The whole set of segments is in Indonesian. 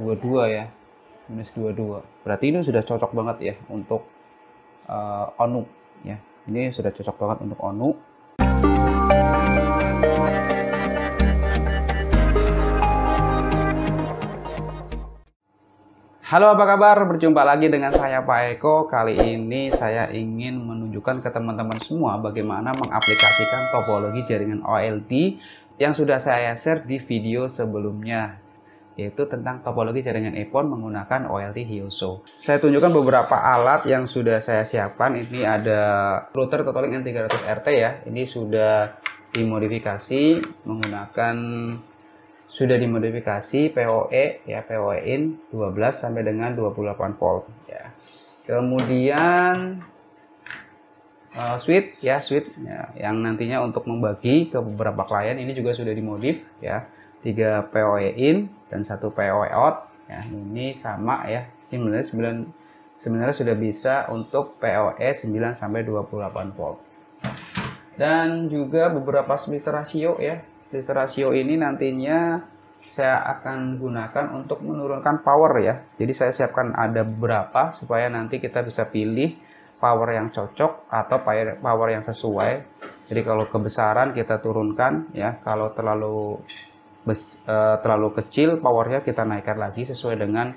22 ya. Minus 22 berarti ini sudah cocok banget ya untuk uh, ONU ya. Ini sudah cocok banget untuk ONU. Halo apa kabar? Berjumpa lagi dengan saya Pak Eko. Kali ini saya ingin menunjukkan ke teman-teman semua bagaimana mengaplikasikan topologi jaringan OLT yang sudah saya share di video sebelumnya yaitu tentang topologi jaringan EPON menggunakan OLT Hioso. Saya tunjukkan beberapa alat yang sudah saya siapkan. Ini ada router Totalink N300RT ya. Ini sudah dimodifikasi menggunakan sudah dimodifikasi PoE ya PoE in 12 sampai dengan 28 volt ya. Kemudian uh, switch ya switch ya, yang nantinya untuk membagi ke beberapa klien ini juga sudah dimodif ya. 3 PoE in dan satu PoE out ya. Ini sama ya. Sebenarnya 9 sebenarnya sudah bisa untuk PoE 9 sampai 28 volt. Dan juga beberapa splitter rasio ya split rasio ini nantinya saya akan gunakan untuk menurunkan power ya. Jadi saya siapkan ada beberapa supaya nanti kita bisa pilih power yang cocok atau power yang sesuai. Jadi kalau kebesaran kita turunkan ya, kalau terlalu bes, uh, terlalu kecil powernya kita naikkan lagi sesuai dengan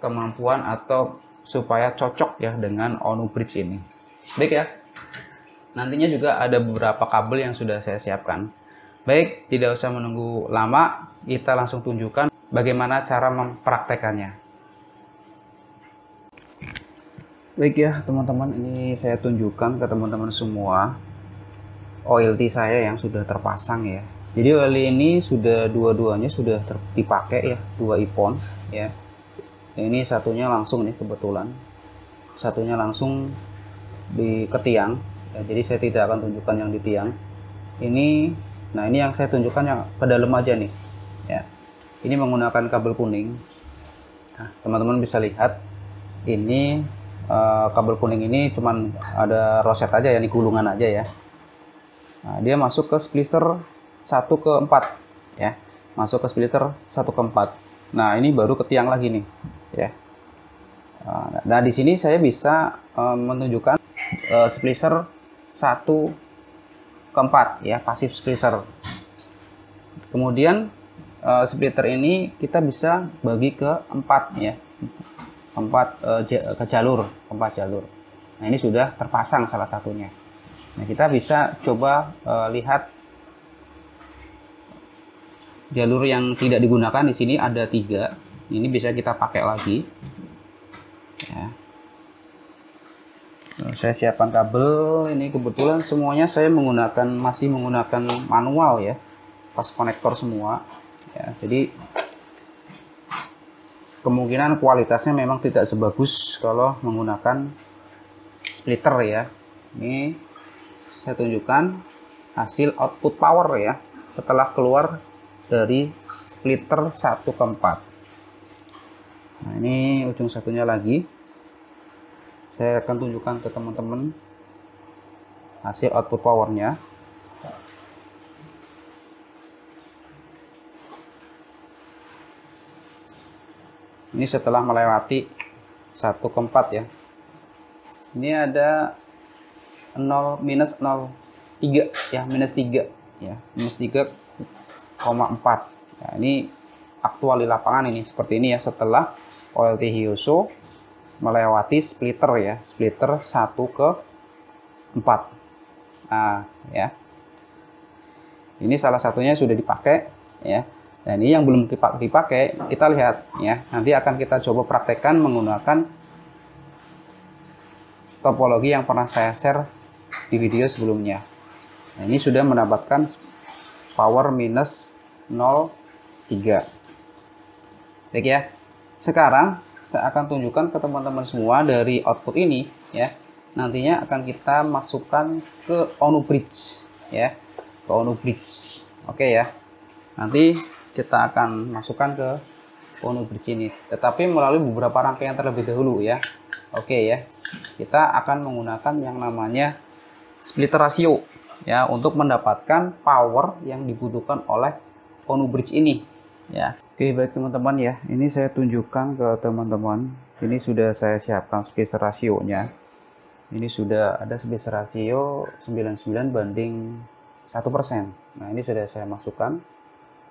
kemampuan atau supaya cocok ya dengan ONU bridge ini. Baik ya. Nantinya juga ada beberapa kabel yang sudah saya siapkan. Baik, tidak usah menunggu lama, kita langsung tunjukkan bagaimana cara mempraktekannya. Baik ya teman-teman, ini saya tunjukkan ke teman-teman semua OLT saya yang sudah terpasang ya. Jadi OLT ini sudah dua-duanya sudah dipakai ya, dua ipon ya. Ini satunya langsung nih kebetulan, satunya langsung di ketiang ya, jadi saya tidak akan tunjukkan yang di tiang. Ini nah ini yang saya tunjukkan yang ke dalam aja nih ya. Ini menggunakan kabel kuning. Nah teman-teman bisa lihat ini uh, kabel kuning ini cuman ada roset aja ya ini gulungan aja ya. Nah dia masuk ke splitter 1 ke 4 ya. Masuk ke splitter 1 ke 4 nah ini baru ke tiang lagi nih ya. Nah, nah di sini saya bisa uh, menunjukkan uh, splitter satu keempat ya pasif splitter. Kemudian uh, splitter ini kita bisa bagi ke empat ya. Empat uh, ke jalur empat jalur. Nah ini sudah terpasang salah satunya. Nah kita bisa coba lihat jalur yang tidak digunakan di sini ada tiga. Ini bisa kita pakai lagi. Ya. Saya siapkan kabel. Ini kebetulan semuanya saya menggunakan masih menggunakan manual ya. Pas konektor semua. Ya jadi kemungkinan kualitasnya memang tidak sebagus kalau menggunakan splitter ya. Ini saya tunjukkan hasil output power ya. Setelah keluar dari splitter 1 ke 4 nah ini ujung satunya lagi. Saya akan tunjukkan ke teman-teman hasil output powernya. Ini setelah melewati satu ke 4 ya. Ini ada 0 minus 0 3 ya minus 3 ya minus 3,4 nah, ini aktual di lapangan ini seperti ini ya setelah OLT Hyoso melewati splitter ya, splitter 1 ke 4. Nah, ya. Ini salah satunya sudah dipakai ya. Dan ini yang belum dipakai, kita lihat ya. Nanti akan kita coba praktekkan menggunakan topologi yang pernah saya share di video sebelumnya. Nah, ini sudah mendapatkan power minus 0,3. Baik ya. Sekarang saya akan tunjukkan ke teman-teman semua dari output ini ya. Nantinya akan kita masukkan ke ONU bridge ya. Ke ONU bridge. Oke ya. Nanti kita akan masukkan ke ONU bridge ini. Tetapi melalui beberapa rangkaian terlebih dahulu ya. Oke ya. Kita akan menggunakan yang namanya splitter ratio ya untuk mendapatkan power yang dibutuhkan oleh ONU bridge ini ya Oke baik teman-teman ya, ini saya tunjukkan ke teman-teman. Ini sudah saya siapkan space rasionya. Ini sudah ada space rasio 99 banding 1%. Nah ini sudah saya masukkan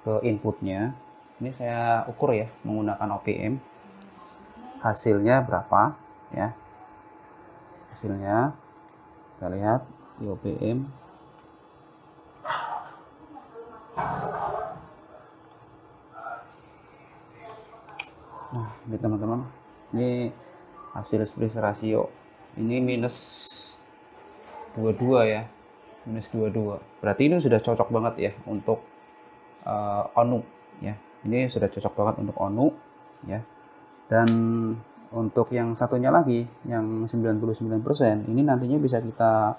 ke inputnya. Ini saya ukur ya menggunakan OPM. Hasilnya berapa ya? Hasilnya kita lihat di OPM nah ini teman-teman. Ini hasil split rasio. Ini minus 22 ya. Minus 22 berarti ini sudah cocok banget ya untuk uh, ONU ya. Ini sudah cocok banget untuk ONU ya. Dan untuk yang satunya lagi yang 99% ini nantinya bisa kita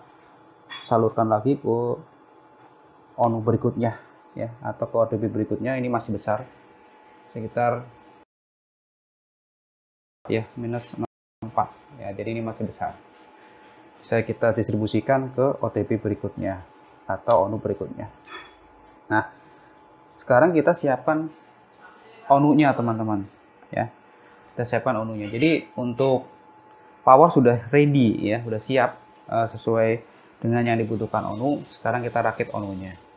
salurkan lagi ke ONU berikutnya ya. Atau ke ODB berikutnya ini masih besar. Sekitar ya minus 4 ya jadi ini masih besar. Bisa kita distribusikan ke OTP berikutnya atau ONU berikutnya. Nah sekarang kita siapkan ONU-nya teman-teman. Ya kita siapkan ONU-nya jadi untuk power sudah ready ya. Sudah siap uh, sesuai dengan yang dibutuhkan ONU sekarang kita rakit ONU-nya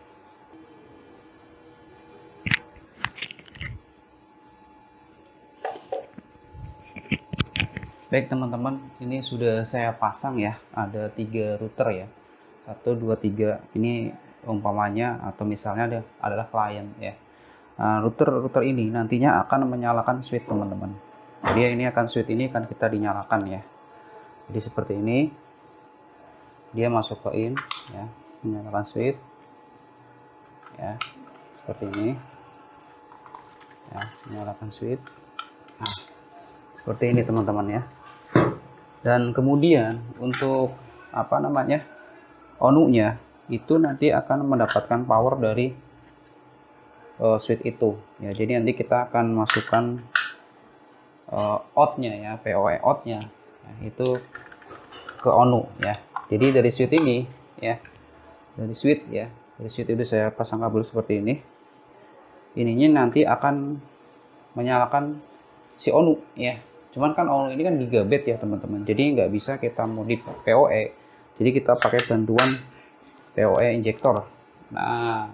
Baik teman-teman, ini sudah saya pasang ya, ada tiga router ya, satu dua tiga. Ini umpamanya atau misalnya ada adalah klien ya. Nah, router router ini nantinya akan menyalakan switch teman-teman. Jadi ini akan switch ini akan kita dinyalakan ya. Jadi seperti ini, dia masuk ke in ya, menyalakan switch ya, seperti ini ya, menyalakan switch. Nah, seperti ini teman-teman ya dan kemudian untuk apa namanya onunya itu nanti akan mendapatkan power dari uh, switch itu. Ya jadi nanti kita akan masukkan uh, outnya ya POE outnya ya, itu ke ONU ya. Jadi dari switch ini ya dari switch ya dari switch itu saya pasang kabel seperti ini ininya nanti akan menyalakan si ONU ya cuman kan all ini kan gigabit ya teman-teman. Jadi nggak bisa kita modif PoE jadi kita pakai bantuan PoE injektor. Nah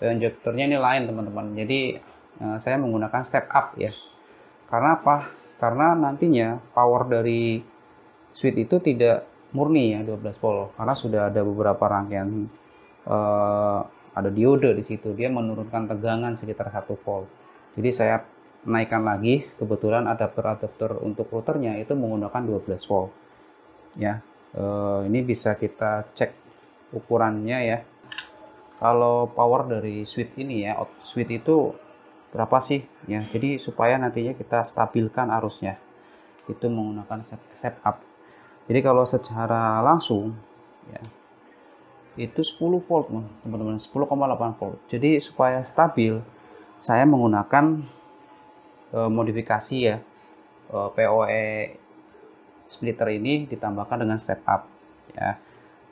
PoE injektornya ini lain teman-teman. Jadi uh, saya menggunakan step up ya. Karena apa? Karena nantinya power dari switch itu tidak murni ya 12 volt. Karena sudah ada beberapa rangkaian uh, ada diode di situ. Dia menurunkan tegangan sekitar 1 volt. Jadi saya naikkan lagi kebetulan adapter-adapter untuk routernya itu menggunakan 12 volt. Ya e, ini bisa kita cek ukurannya ya. Kalau power dari switch ini ya switch itu berapa sih? Ya jadi supaya nantinya kita stabilkan arusnya. Itu menggunakan step up jadi kalau secara langsung ya itu 10 volt teman-teman 10,8 volt. Jadi supaya stabil saya menggunakan uh, modifikasi ya eh, PoE splitter ini ditambahkan dengan step up ya.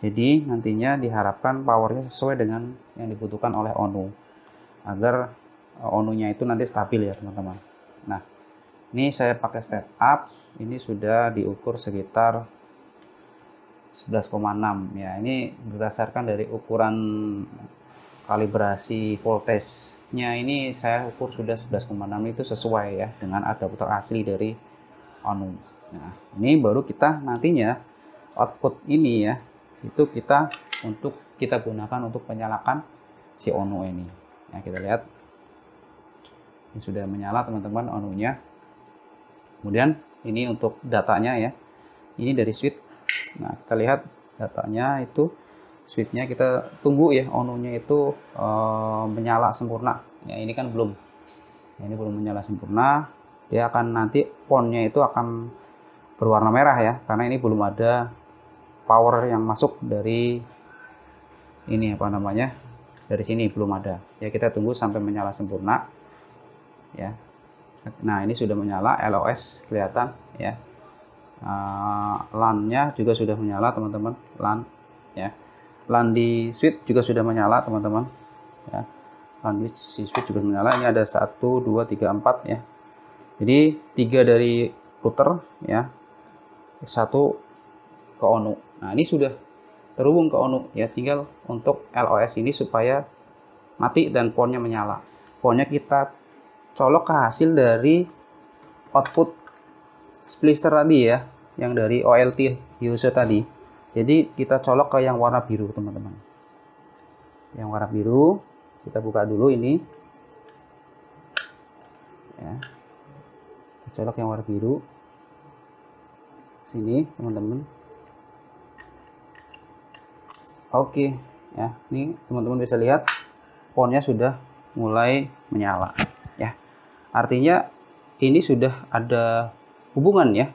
Jadi nantinya diharapkan powernya sesuai dengan yang dibutuhkan oleh ONU agar uh, ONU-nya itu nanti stabil ya teman-teman. Nah ini saya pakai step up ini sudah diukur sekitar 11,6 ya ini berdasarkan dari ukuran kalibrasi voltage-nya ini saya ukur sudah 11,6 itu sesuai ya dengan adapter asli dari ONU. Nah, ini baru kita nantinya output ini ya itu kita untuk kita gunakan untuk menyalakan si ONU ini. Nah, kita lihat ini sudah menyala teman-teman ONU-nya. Kemudian ini untuk datanya ya. Ini dari switch. Nah, kita lihat datanya itu switchnya kita tunggu ya onunya itu uh, menyala sempurna. Ya ini kan belum. Ya, ini belum menyala sempurna. Dia akan nanti ponnya itu akan berwarna merah ya karena ini belum ada power yang masuk dari ini apa namanya dari sini belum ada. Ya kita tunggu sampai menyala sempurna. Ya. Nah ini sudah menyala LOS kelihatan ya. Uh, LAN-nya juga sudah menyala teman-teman LAN ya LAN di switch juga sudah menyala teman-teman. Ya. alhamdulillah si switch juga menyala. Ini ada 1 2 3 4 ya. Jadi tiga dari router ya. Satu ke ONU. Nah ini sudah terhubung ke ONU ya. Tinggal untuk LOS ini supaya mati dan ponnya menyala. Ponnya kita colok ke hasil dari output splitter tadi ya. Yang dari OLT user tadi jadi kita colok ke yang warna biru teman-teman. Yang warna biru kita buka dulu ini. Ya. Kita colok yang warna biru. Sini teman-teman. Oke ya. Ini teman-teman bisa lihat ponnya sudah mulai menyala ya. Artinya ini sudah ada hubungan ya.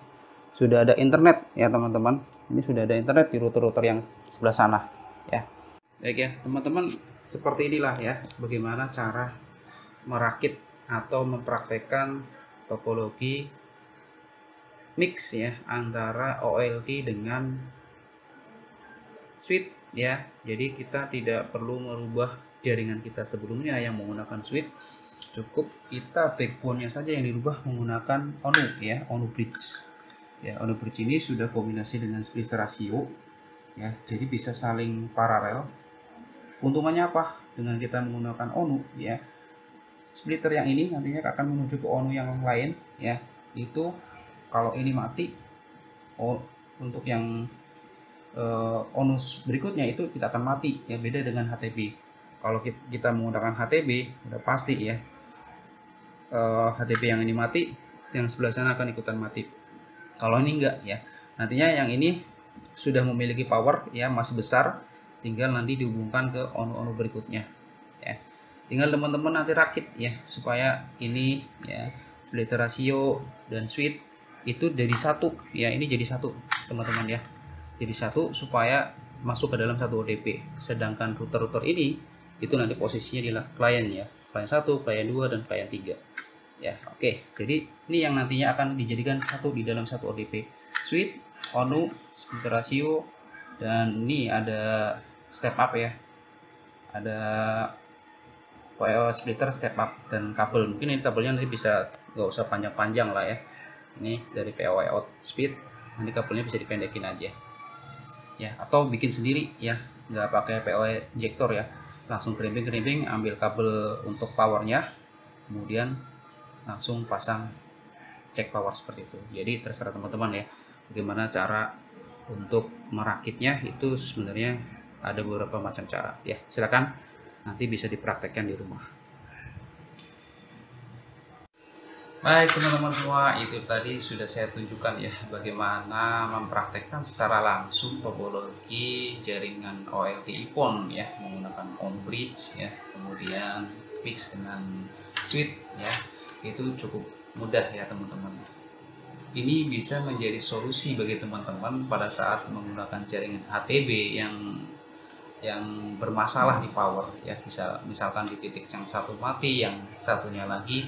Sudah ada internet ya teman-teman ini sudah ada internet di router-router yang sebelah sana ya. Baik ya teman-teman seperti inilah ya bagaimana cara merakit atau mempraktekkan topologi mix ya antara OLT dengan switch ya. Jadi kita tidak perlu merubah jaringan kita sebelumnya yang menggunakan switch. Cukup kita backbone-nya saja yang dirubah menggunakan ONU ya ONU bridge ya bridge ini sudah kombinasi dengan split ratio ya jadi bisa saling paralel Untungannya apa? Dengan kita menggunakan ONU ya. Splitter yang ini nantinya akan menuju ke ONU yang lain ya. Itu kalau ini mati oh, untuk yang uh, onus berikutnya itu tidak akan mati ya beda dengan HTB. Kalau kita menggunakan HTB udah pasti ya. Eh, HTB yang ini mati, yang sebelah sana akan ikutan mati. Kalau ini enggak ya. Nantinya yang ini sudah memiliki power ya masih besar tinggal nanti dihubungkan ke onu-onu berikutnya ya. Tinggal teman-teman nanti rakit ya supaya ini ya split rasio dan switch itu jadi satu ya ini jadi satu teman-teman ya. Jadi satu supaya masuk ke dalam satu OTP sedangkan router-router ini itu nanti posisinya di klien ya. Klien satu klien dua dan klien tiga ya oke. Jadi ini yang nantinya akan dijadikan satu di dalam satu OTP switch ONU split rasio dan ini ada step up ya. Ada WO splitter step up dan kabel. Mungkin ini kabelnya nanti bisa nggak usah panjang-panjang lah ya. Ini dari PO out speed nanti kabelnya bisa dipendekin aja. Ya atau bikin sendiri ya. Nggak pakai PO injektor ya. Langsung krimping-krimping ambil kabel untuk powernya. Kemudian langsung pasang cek power seperti itu. Jadi terserah teman-teman ya bagaimana cara untuk merakitnya itu sebenarnya ada beberapa macam cara. Ya silakan. Nanti bisa dipraktekkan di rumah. Baik teman-teman semua, itu tadi sudah saya tunjukkan ya bagaimana mempraktekkan secara langsung topologi jaringan OLT iPhone ya menggunakan on bridge ya, kemudian fix dengan switch ya. Itu cukup mudah ya teman-teman. Ini bisa menjadi solusi bagi teman-teman pada saat menggunakan jaringan HTB yang yang bermasalah di power ya bisa misalkan di titik yang satu mati yang satunya lagi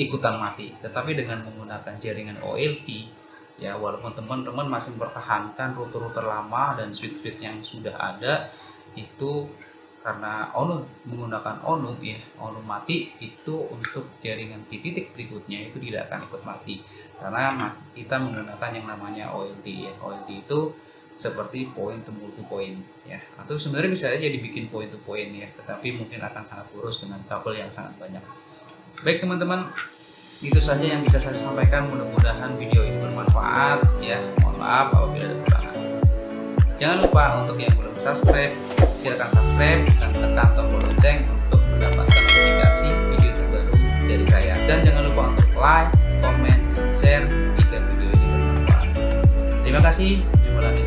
ikutan mati tetapi dengan menggunakan jaringan OLT ya walaupun teman-teman masih mempertahankan router-router lama dan switch-switch yang sudah ada itu karena ONU menggunakan ONU ya ONU mati itu untuk jaringan titik berikutnya itu tidak akan ikut mati. Karena kita menggunakan yang namanya OLT ya OLT itu seperti point to multi point ya atau sebenarnya bisa aja dibikin point to point ya tetapi mungkin akan sangat boros dengan kabel yang sangat banyak. Baik teman-teman. Itu saja yang bisa saya sampaikan. Mudah-mudahan video ini bermanfaat ya mohon maaf apabila ada kekurangan jangan lupa untuk yang belum subscribe silahkan subscribe dan tekan tombol lonceng untuk mendapatkan notifikasi video terbaru dari saya. Dan jangan lupa untuk like, comment, dan share jika video ini bermanfaat. Terima kasih jumpa lagi